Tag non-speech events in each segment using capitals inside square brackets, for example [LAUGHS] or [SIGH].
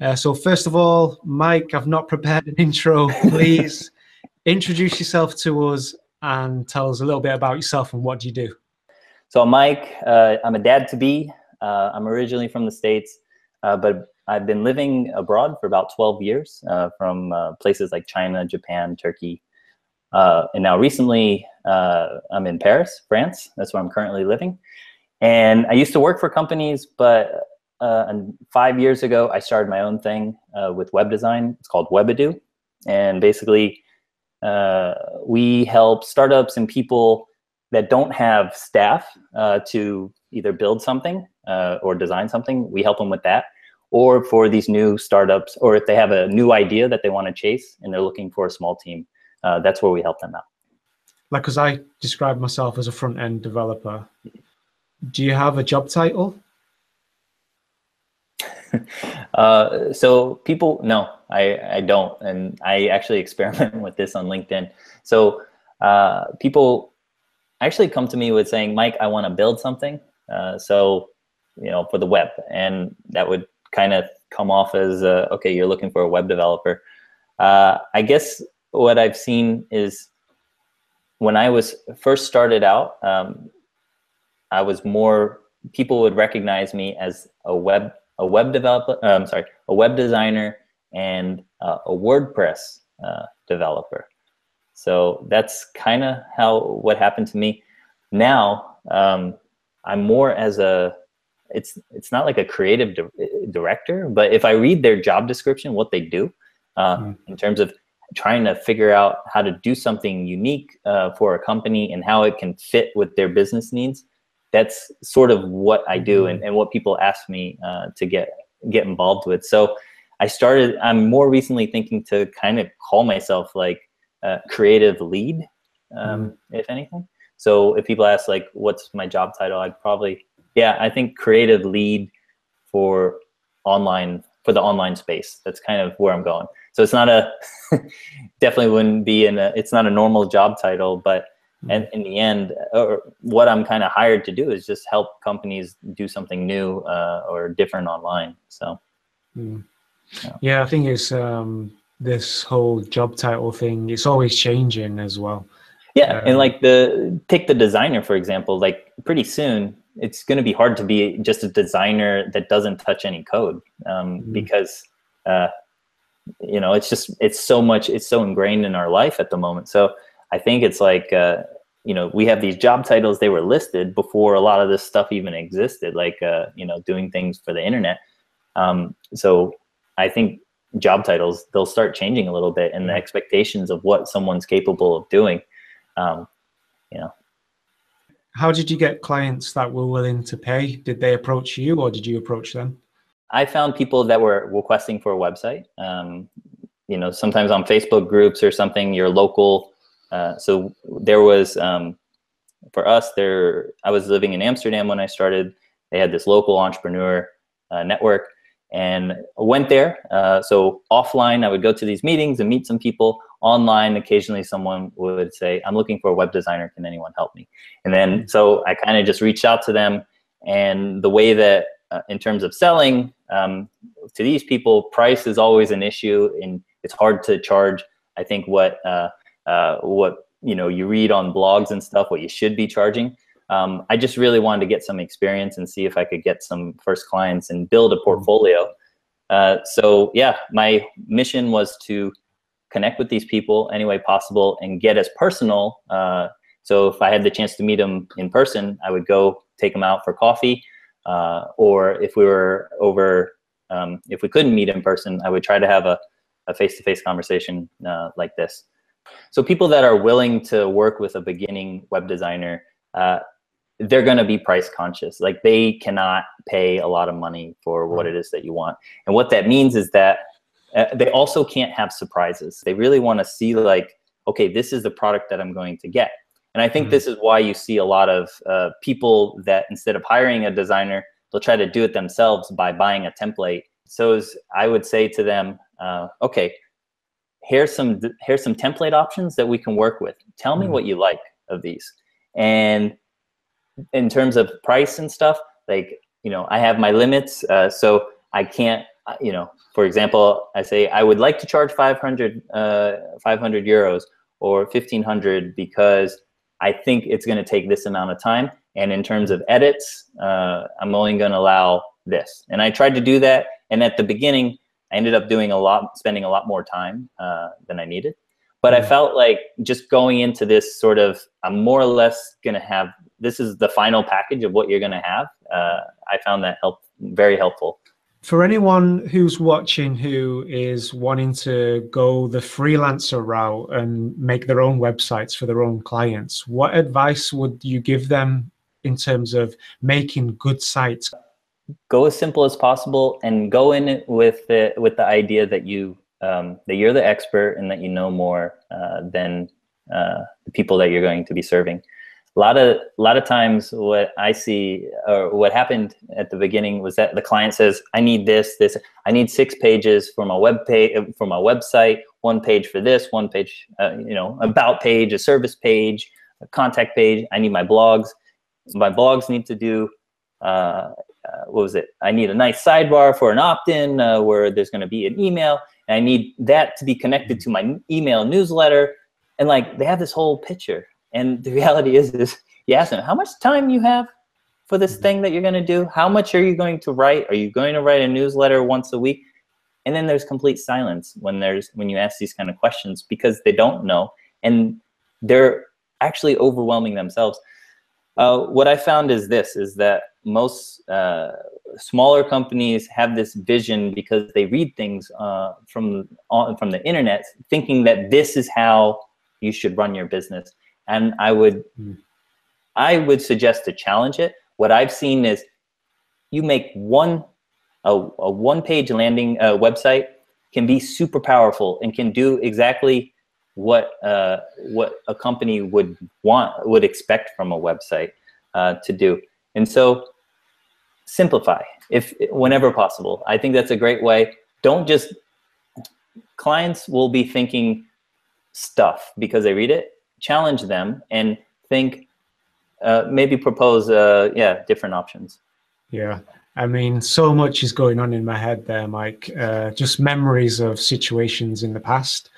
Uh, so first of all, Mike, I've not prepared an [LAUGHS] intro. Please introduce yourself to us and tell us a little bit about yourself and what do you do? So Mike, uh, I'm a dad to be. Uh, I'm originally from the States, uh, but I've been living abroad for about 12 years uh, from uh, places like China, Japan, Turkey. And now recently, I'm in Paris, France. That's where I'm currently living. And I used to work for companies, but five years ago, I started my own thing with web design. It's called Webodew. And basically, uh, we help startups and people that don't have staff uh, to either build something uh, or design something. We help them with that. Or for these new startups, or if they have a new idea that they want to chase and they're looking for a small team, uh, that's where we help them out. Like, as I describe myself as a front end developer, do you have a job title? [LAUGHS] uh, so people, no, I, I don't. And I actually [LAUGHS] experiment with this on LinkedIn. So uh, people actually come to me with saying, Mike, I want to build something. Uh, so, you know, for the web. And that would kind of come off as, uh, okay, you're looking for a web developer. Uh, I guess what I've seen is when I was first started out, um, I was more, people would recognize me as a web a web developer, uh, I'm sorry, a web designer and uh, a WordPress uh, developer. So that's kind of how what happened to me. Now um, I'm more as a it's it's not like a creative di director, but if I read their job description, what they do uh, mm. in terms of trying to figure out how to do something unique uh, for a company and how it can fit with their business needs, that's sort of what I do and, mm-hmm. and what people ask me uh, to get get involved with. So I started. I'm more recently thinking to kind of call myself like a creative lead, um, mm. if anything. So if people ask like, "What's my job title?" I'd probably, yeah, I think creative lead for online for the online space. That's kind of where I'm going. So it's not a [LAUGHS] definitely wouldn't be in a. It's not a normal job title, but and in the end or what i'm kind of hired to do is just help companies do something new uh, or different online so mm. yeah. yeah. i think it's um, this whole job title thing it's always changing as well yeah um, and like the take the designer for example like pretty soon it's going to be hard to be just a designer that doesn't touch any code um, mm. because uh, you know it's just it's so much it's so ingrained in our life at the moment so I think it's like, uh, you know, we have these job titles, they were listed before a lot of this stuff even existed, like, uh, you know, doing things for the internet. Um, so I think job titles, they'll start changing a little bit and the expectations of what someone's capable of doing, um, you know. How did you get clients that were willing to pay? Did they approach you or did you approach them? I found people that were requesting for a website. Um, you know, sometimes on Facebook groups or something, your local uh, so there was um, for us there. I was living in Amsterdam when I started. They had this local entrepreneur uh, network, and went there. Uh, so offline, I would go to these meetings and meet some people. Online, occasionally someone would say, "I'm looking for a web designer. Can anyone help me?" And then so I kind of just reached out to them. And the way that, uh, in terms of selling um, to these people, price is always an issue, and it's hard to charge. I think what uh, what you know you read on blogs and stuff what you should be charging. Um, i just really wanted to get some experience and see if i could get some first clients and build a mm-hmm. portfolio. Uh, so yeah my mission was to connect with these people any way possible and get as personal uh, so if i had the chance to meet them in person i would go take them out for coffee uh, or if we were over um, if we couldn't meet in person i would try to have a, a face-to-face conversation uh, like this so people that are willing to work with a beginning web designer, uh, they're going to be price conscious. Like they cannot pay a lot of money for what it is that you want. And what that means is that uh, they also can't have surprises. They really want to see like, okay, this is the product that I'm going to get. And I think mm-hmm. this is why you see a lot of uh, people that instead of hiring a designer, they'll try to do it themselves by buying a template. So I would say to them, uh, okay, here's some here's some template options that we can work with. Tell me mm-hmm. what you like of these. And in terms of price and stuff, like you know, I have my limits, uh, so I can't you know, for example, I say I would like to charge 500, uh, 500 euros or 1500 because I think it's going to take this amount of time. And in terms of edits, uh, I'm only going to allow this. And I tried to do that. And at the beginning, I ended up doing a lot, spending a lot more time uh, than I needed. But I mm. felt like just going into this sort of, I'm more or less going to have, this is the final package of what you're going to have. Uh, I found that help very helpful. For anyone who's watching who is wanting to go the freelancer route and make their own websites for their own clients, what advice would you give them in terms of making good sites? Go as simple as possible and go in with the, with the idea that you um, that you're the expert and that you know more uh, than uh, the people that you're going to be serving. A lot of a lot of times, what I see or what happened at the beginning was that the client says, "I need this, this. I need six pages for my web page for my website. One page for this, one page, uh, you know, about page, a service page, a contact page. I need my blogs. My blogs need to do." Uh, what was it? I need a nice sidebar for an opt-in uh, where there's going to be an email and I need that to be connected to my email newsletter. And like they have this whole picture. And [LAUGHS] the reality is, is you ask them, how much time you have for this mm-hmm. thing that you're going to do? How much are you going to write? Are you going to write a newsletter once a week? And then there's complete silence when there's when you ask these kind of questions because they don't know and they're actually overwhelming themselves. Uh, what I found is this: is that most uh, smaller companies have this vision because they read things uh, from on, from the internet, thinking that this is how you should run your business. And I would mm. I would suggest to challenge it. What I've seen is you make one a, a one page landing uh, website can be super powerful and can do exactly what uh, what a company would want would expect from a website uh, to do. And so simplify if whenever possible. I think that's a great way. Don't just clients will be thinking stuff because they read it. Challenge them and think uh, maybe propose uh, yeah different options. Yeah. I mean, so much is going on in my head there, Mike. Uh, just memories of situations in the past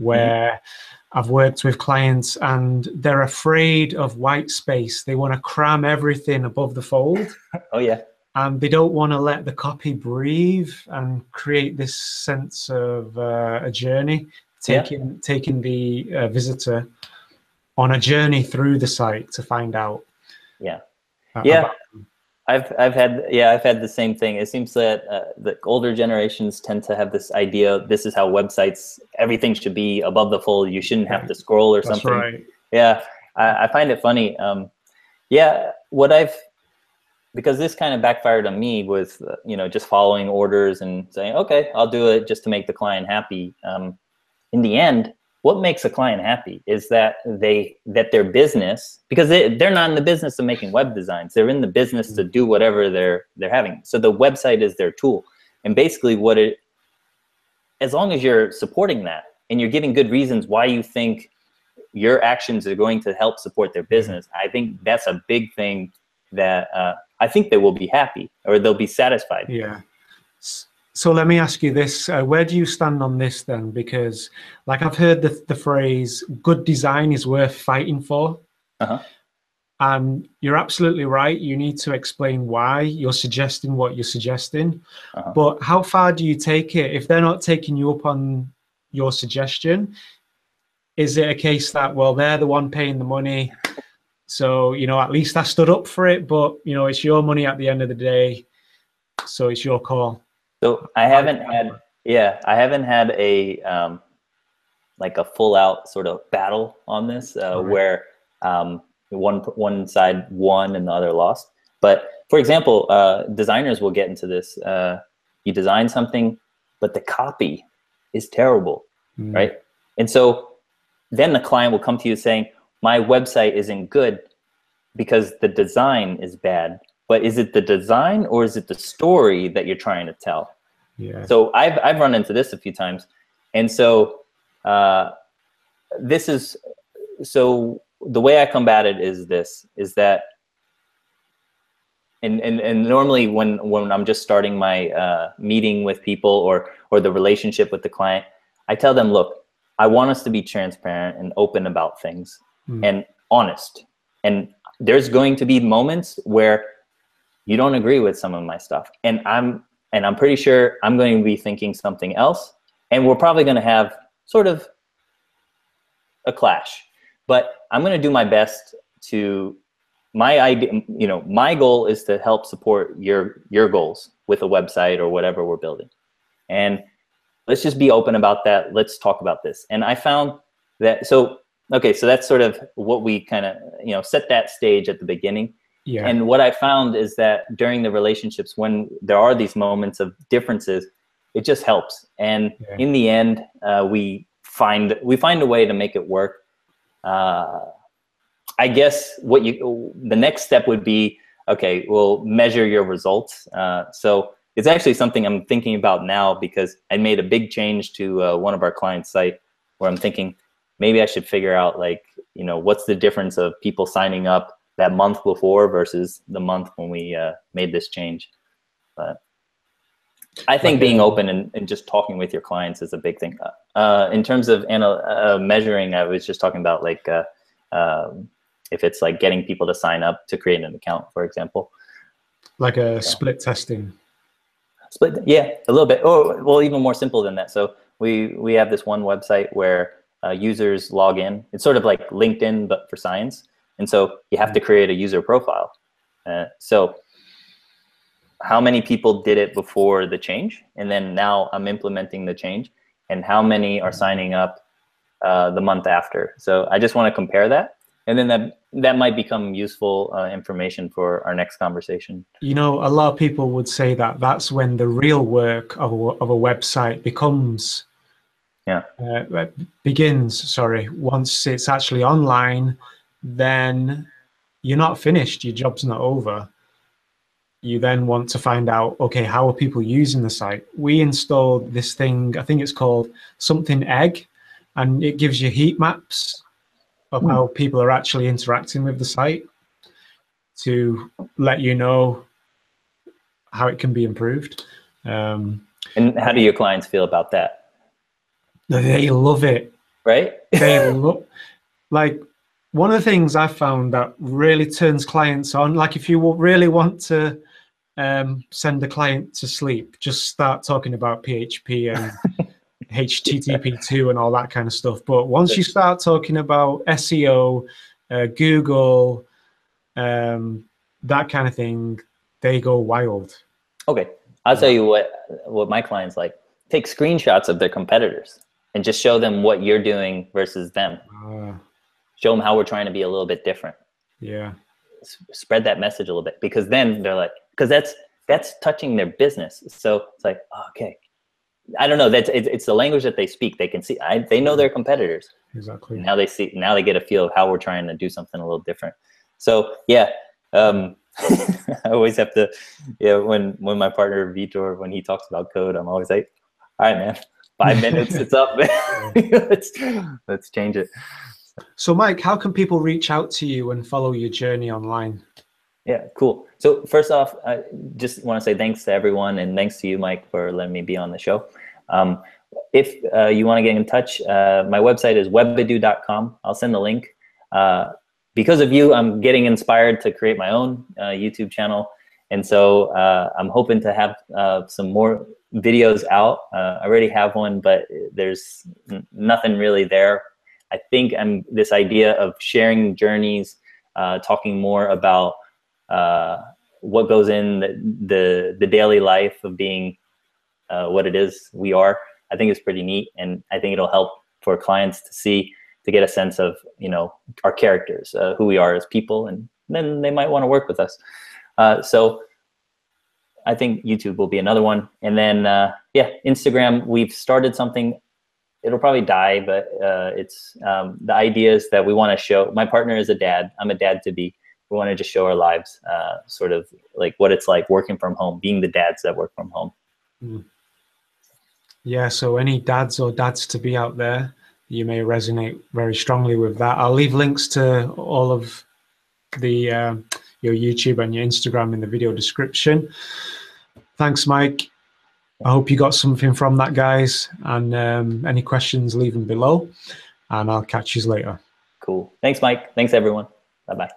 where mm-hmm. I've worked with clients and they're afraid of white space. They want to cram everything above the fold. [LAUGHS] oh, yeah and they don't want to let the copy breathe and create this sense of uh, a journey, taking yeah. taking the uh, visitor on a journey through the site to find out. Yeah, uh, yeah. I've I've had yeah I've had the same thing. It seems that uh, the older generations tend to have this idea. This is how websites everything should be above the fold. You shouldn't have to scroll or That's something. Right. Yeah, I, I find it funny. Um, yeah, what I've because this kind of backfired on me with uh, you know just following orders and saying okay i'll do it just to make the client happy um, in the end what makes a client happy is that they that their business because they, they're not in the business of making web designs. They're in the business to do whatever they're they're having. So the website is their tool. And basically what it as long as you're supporting that and you're giving good reasons why you think your actions are going to help support their business i think that's a big thing that uh, I think they will be happy or they'll be satisfied. Yeah. So let me ask you this: uh, Where do you stand on this then? Because, like, I've heard the the phrase "good design is worth fighting for," uh-huh. and you're absolutely right. You need to explain why you're suggesting what you're suggesting. Uh-huh. But how far do you take it if they're not taking you up on your suggestion? Is it a case that well, they're the one paying the money? So, you know, at least I stood up for it, but, you know, it's your money at the end of the day. So it's your call. So I haven't had, yeah, I haven't had a, um, like a full out sort of battle on this uh, right. where um, one, one side won and the other lost. But for example, uh, designers will get into this. Uh, you design something, but the copy is terrible, mm. right? And so then the client will come to you saying, my website isn't good because the design is bad. But is it the design or is it the story that you're trying to tell? Yeah. So I've I've run into this a few times, and so uh, this is so the way I combat it is this: is that and, and and normally when when I'm just starting my uh, meeting with people or or the relationship with the client, I tell them, look, I want us to be transparent and open about things mm. and honest. And there's going to be moments where you don't agree with some of my stuff, and I'm and I'm pretty sure I'm going to be thinking something else, and we're probably going to have sort of a clash. But I'm going to do my best to my idea you know my goal is to help support your your goals with a website or whatever we're building. And let's just be open about that. Let's talk about this. And i found that so okay so that's sort of what we kind of you know set that stage at the beginning yeah. and what i found is that during the relationships when there are these moments of differences it just helps and yeah. in the end uh, we find we find a way to make it work uh, I guess what you the next step would be okay. We'll measure your results. Uh, so it's actually something I'm thinking about now because I made a big change to uh, one of our clients' site where I'm thinking maybe I should figure out like you know what's the difference of people signing up that month before versus the month when we uh, made this change. But I think being open and, and, just talking with your clients is a big thing. Uh, in terms of anal- uh, measuring, I was just talking about like uh, um, if it's like getting people to sign up to create an account, for example. Like a split testing. Split, yeah, a little bit. Oh, well, even more simple than that. So we we have this one website where uh, users log in. It's sort of like LinkedIn but for science, and so you have to create a user profile. Uh, so how many people did it before the change, and then now I'm implementing the change, and how many are signing up uh, the month after. So I just want to compare that, and then that that might become useful uh, information for our next conversation. You know, a lot of people would say that that's when the real work of a, of a website becomes, yeah, uh, begins. Sorry, once it's actually online, then you're not finished. Your job's not over. You then want to find out, okay, how are people using the site? We installed this thing. I think it's called something egg, and it gives you heat maps of how people are actually interacting with the site to let you know how it can be improved. Um, and how do your clients feel about that? They love it. Right? they [LAUGHS] love like one of the things I found that really turns clients on, like if you really want to um, send a client to sleep, just start talking about PHP and [LAUGHS] HTTP2 and all that kind of stuff. But once you start talking about SEO, uh, Google, um, that kind of thing, they go wild. Okay, I'll tell you what what my clients like. Take screenshots of their competitors and just show them what you're doing versus them. Uh, show them how we're trying to be a little bit different. Yeah. S- spread that message a little bit because then they're like, because that's that's touching their business. So it's like, oh, okay, I don't know. That's it's, it's the language that they speak. They can see. I, they know their competitors. Exactly. Now they see. Now they get a feel of how we're trying to do something a little different. So yeah, um, [LAUGHS] I always have to. Yeah, when when my partner Vitor when he talks about code, I'm always like, all right, man, five [LAUGHS] minutes, it's up. [LAUGHS] let's let's change it. So Mike, how can people reach out to you and follow your journey online? Yeah, cool. So first off, I just want to say thanks to everyone and thanks to you, Mike, for letting me be on the show. Um, if uh, you want to get in touch, uh, my website is webodew.com. I'll send the link. Uh, because of you, I'm getting inspired to create my own uh, YouTube channel. And so uh, I'm hoping to have uh, some more videos out. I already have one, but there's nothing really there. I think I'm this idea of sharing journeys, talking more about what goes in the, the, the daily life of being uh, what it is we are, I think is pretty neat, and I think it'll help for clients to see to get a sense of you know our characters, uh, who we are as people, and then they might want to work with us. Uh, so I think YouTube will be another one, and then uh, yeah, Instagram. We've started something. It'll probably die, but uh, it's um, the idea is that we want to show. My partner is a dad. I'm a dad to be we want to just show our lives, uh, sort of like what it's like working from home, being the dads that work from home. Mm. Yeah, so any dads or dads to be out there, you may resonate very strongly with that. I'll leave links to all of the uh, your YouTube and your Instagram in the video description. Thanks, Mike. I hope you got something from that, guys. And um, any questions, leave them below. And I'll catch you later. Cool. Thanks, Mike. Thanks, everyone. Bye bye.